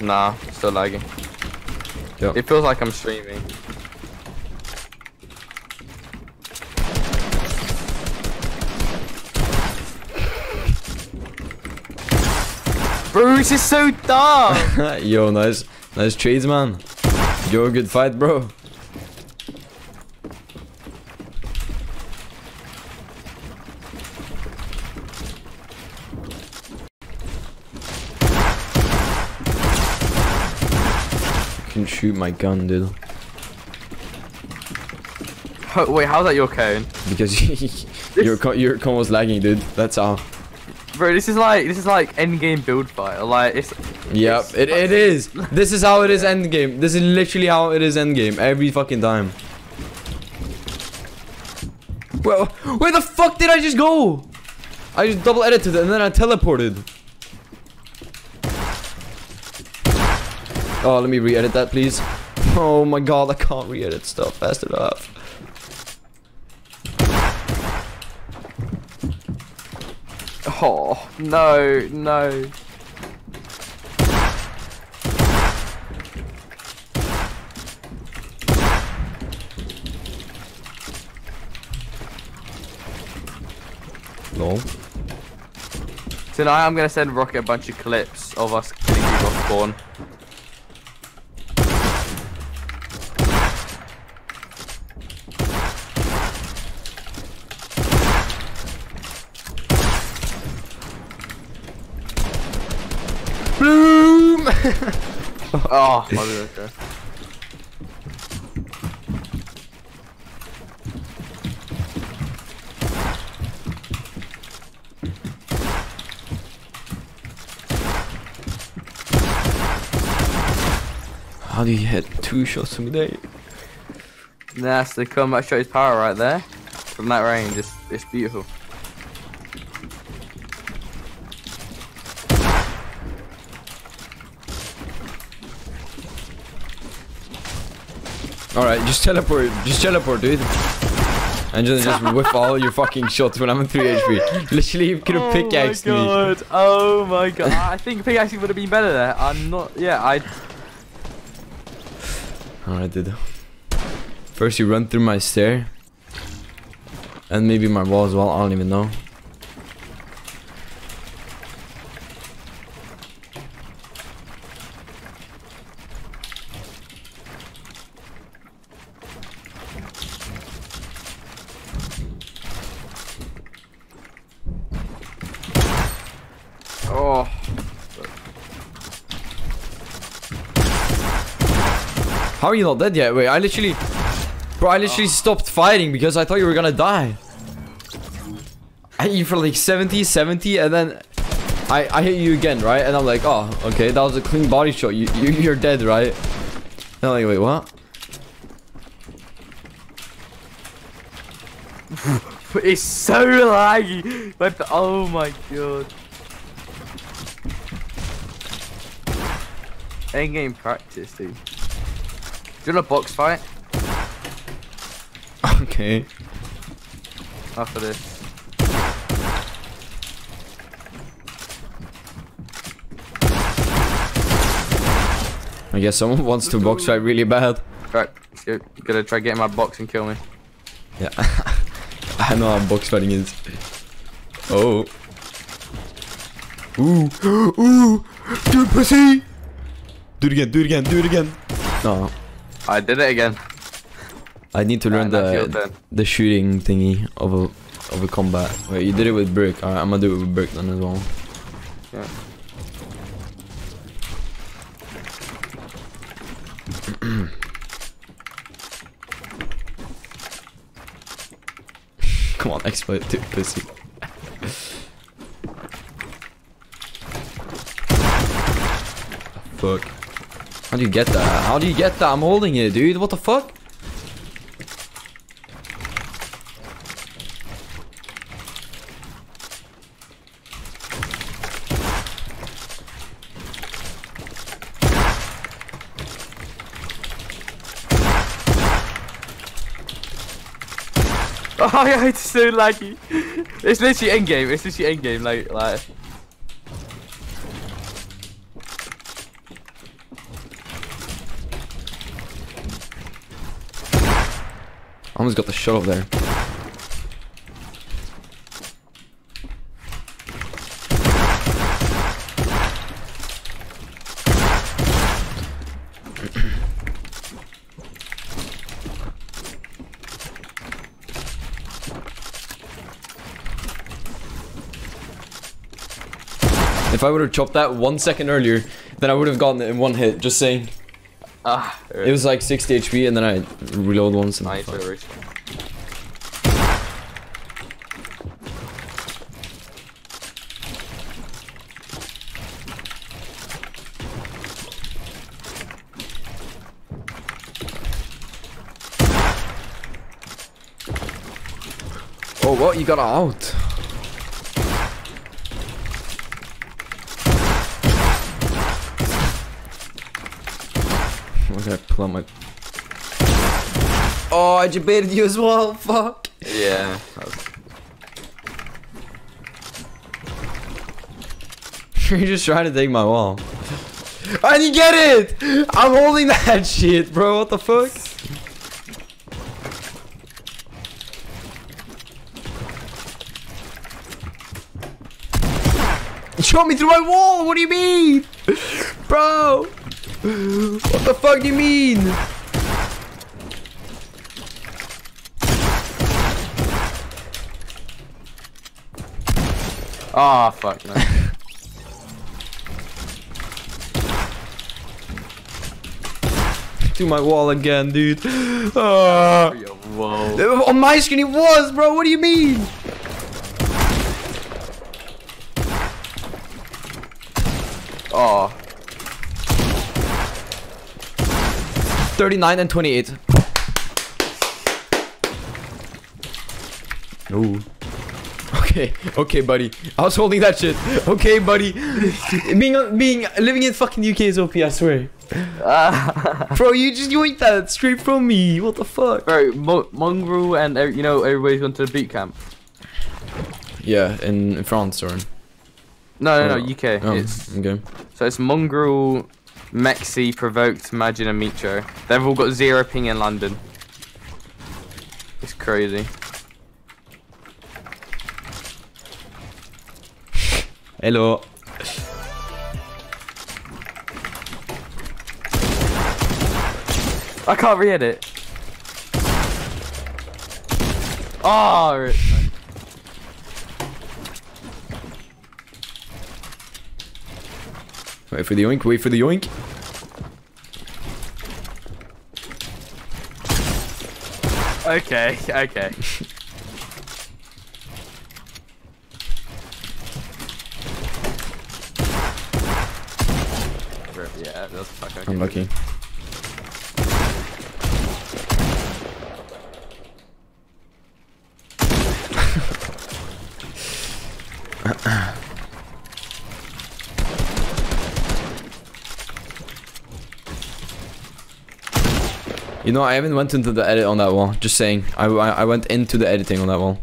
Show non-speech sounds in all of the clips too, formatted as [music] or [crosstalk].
Nah, still lagging. Yep. It feels like I'm streaming. Bro, this is so dumb! [laughs] Yo, nice, nice trades, man. Yo, good fight, bro. Shoot my gun, dude. Ho- Wait, how's that your cone? Because [laughs] your your con was lagging, dude. That's how. Bro, this is like this is like endgame build fight. Like it's Yep, It's it, it is. [laughs] This is how it is endgame. This is literally how it is endgame every fucking time. Well, where the fuck did I just go? I just double edited it and then I teleported. Oh, let me re-edit that, please. Oh my god, I can't re-edit stuff fast enough. oh no no. No. Tonight I'm gonna send Rocket a bunch of clips of us killing people off spawn. Bloom! Oh, okay. How do you hit two shots from there? That's the combat shot his power right there. From that range, it's, it's beautiful. Alright, just teleport. Just teleport, dude. And just, just whiff all your fucking shots when I'm at 3 HP. Literally, you could have oh pickaxed me. oh my god. Oh my god. I think pickaxing would have been better there. I'm not. Yeah, I. Alright, dude. First, you run through my stair. And maybe my wall as well. I don't even know. Oh. How are you not dead yet? Wait, I literally... Bro, I literally oh. stopped fighting because I thought you were gonna die. I hit you for like 70, 70, and then... I, I hit you again, right? And I'm like, oh, okay, that was a clean body shot. You, you, you're dead, right? And I'm like, wait, what? [laughs] It's so laggy. Like, oh my god. End game practice, dude. Do you want a box fight [laughs] Okay. after this? I guess someone wants to box fight really bad. Right, let's go. Gotta try getting my box and kill me. Yeah. [laughs] I know how box fighting is. Oh. Ooh. [gasps] Ooh. It, pussy. Do it again. Do it again. Do it again. No. I did it again. I need to learn Alright, the the shooting thingy of a of a combat. Wait, you did it with brick. Alright, I'm gonna do it with brick then as well. Yeah. [clears throat] Come on, exploit it, pussy. [laughs] fuck. How do you get that? How do you get that? I'm holding it, dude. What the fuck? Oh yeah, it's so laggy. It's literally end game. It's literally end game. Like, like. Almost got the shot there. If I would have chopped that one second earlier, then I would have gotten it in one hit. Just saying. Ah, It was like 60 HP, and then I reload once. And fuck. Rich. Oh, what? You got out. I'm gonna pull out my. Oh, I debated you as well. [laughs] Fuck. Yeah. [laughs] You're just trying to take my wall. And you get it! I'm holding that [laughs] shit, bro. What the fuck? You shot me through my wall. What do you mean, bro? What the fuck do you mean? Ah, fuck no. [laughs] Through my wall again, dude. [laughs] Ah. Yo, Whoa. On my screen it was, bro. What do you mean? Oh. 39 and 28. No. Okay, okay, buddy. I was holding that shit. Okay, buddy. being being living in fucking UK is OP, I swear. [laughs] Bro, you just yoinked that straight from me. What the fuck? Bro, Mo Mongraal and you know everybody's gone to the boot camp. Yeah, in, in France or in. No, no, no, Oh, UK. Oh, It's okay. so it's Mongraal, Mexi, Provoked, Imagine, and Micho. They've all got zero ping in London. It's crazy. Hello. I can't re-edit. Oh, Wait for the yoink. Wait for the yoink. okay, okay. yeah, that's fuck. Okay. Unlucky. You know, I haven't went into the edit on that wall. Just saying. I, I, I went into the editing on that wall.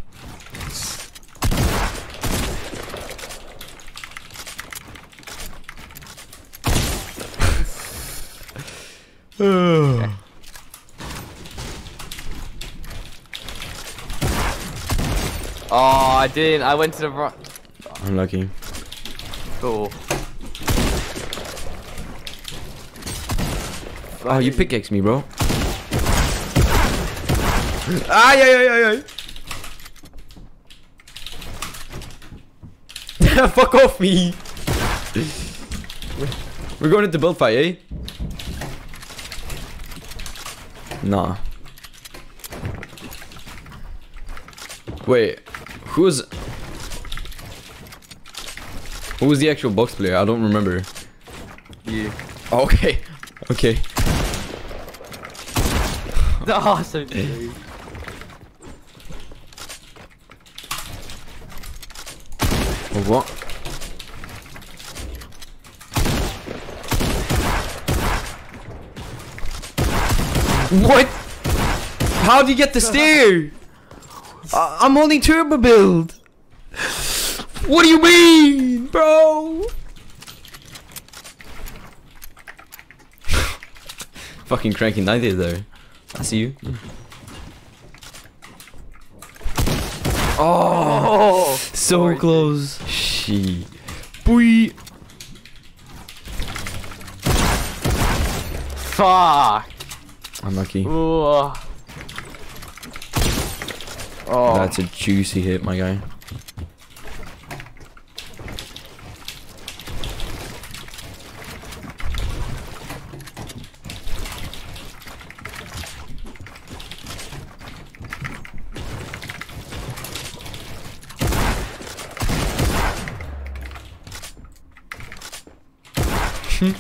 [sighs] Oh, I didn't. I went to the right. Unlucky. Cool. Oh, you pickaxe me, bro. Ay, ay, ay, ay, ay. [laughs] Fuck off me. We're going into build fight, eh? Nah. Wait, who's who was the actual box player? I don't remember. You. Oh, okay, okay. [laughs] Oh, what? How do you get the [laughs] steer? I- I'm only turbo build. What do you mean, bro? [laughs] Fucking cranking 90 though. I see you. Oh, [laughs] so close. She. Boy. Fuck. Unlucky. Ooh. Oh, That's a juicy hit, my guy. She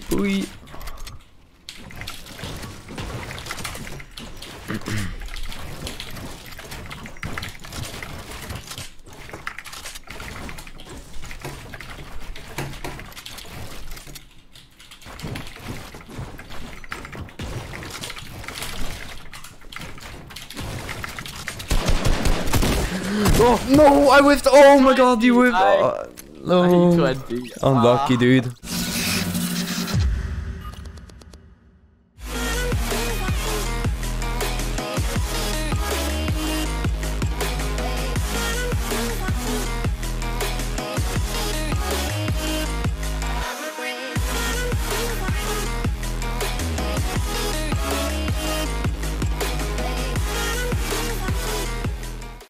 boy. Oh no! I whiffed. Oh my god! You whiffed. Uh, no. Unlucky, Ah. dude.